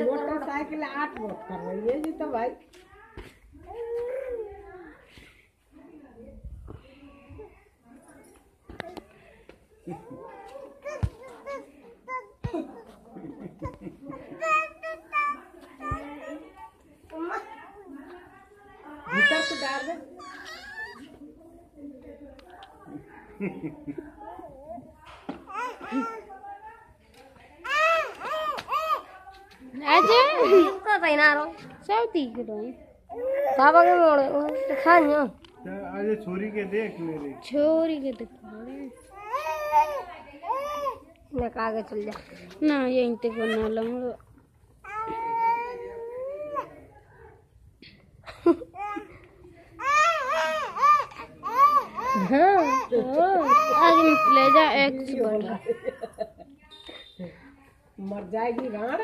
Motorcycle आठ vote कर रही है जी तो भाई भीतर को डाल दे આજે તો તૈનારો સૌથી કીધું બાબા કે મોડે ખાન્યો आज छोरी के देख मेरे છોરી કે દિખાડે ને કાગે ચલ જા ના यहीं तक बना लूंगा आगे निकले जा एक मर जाएगी गाड़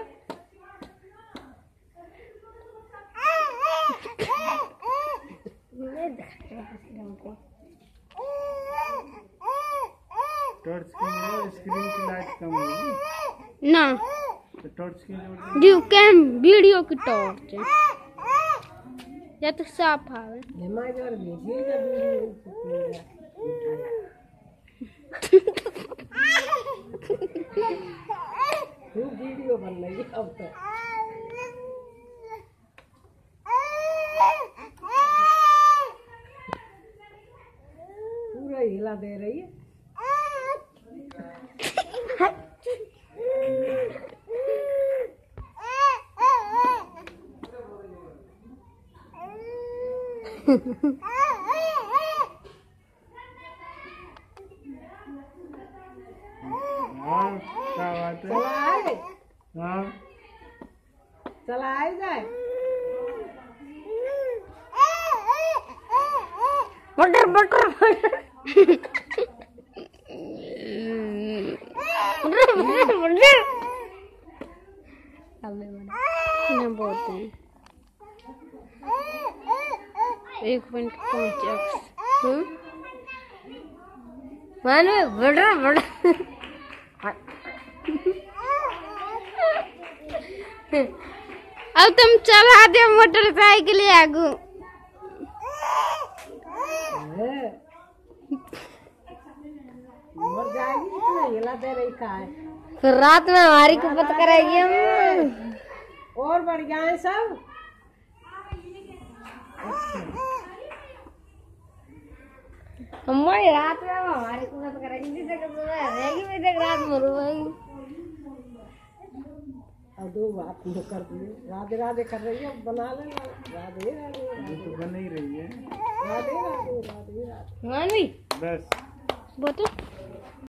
टॉर्च की स्क्रीन की लाइट कम होगी। ना। तो टॉर्च की जोड़ ड्यू कैम वीडियो की टॉर्च या तो साफ़ आवे वीडियो बन रही है अब तो पूरा हिला दे रही है। ngon sao lại Salai. Hả? Salai rồi. Butter butter butter. Butter butter butter. Allee mana? Ne bolte? एक पॉइंट पाँच एक्स मान अब तुम चला दे मोटरसाइकिल आगो। रात में हमारी खपत करेगी हम। और बढ़ गया सब? हमारी रात में हमारी खपत करेगी जिसे कि सुबह रहेगी भी देख रात में रोएगी और दो बात तो कर दिए राधे राधे कर रही है बना लेना। राधे राधे ये तो बन ही रही है। राधे राधे राधे राधे। बस। बोतल।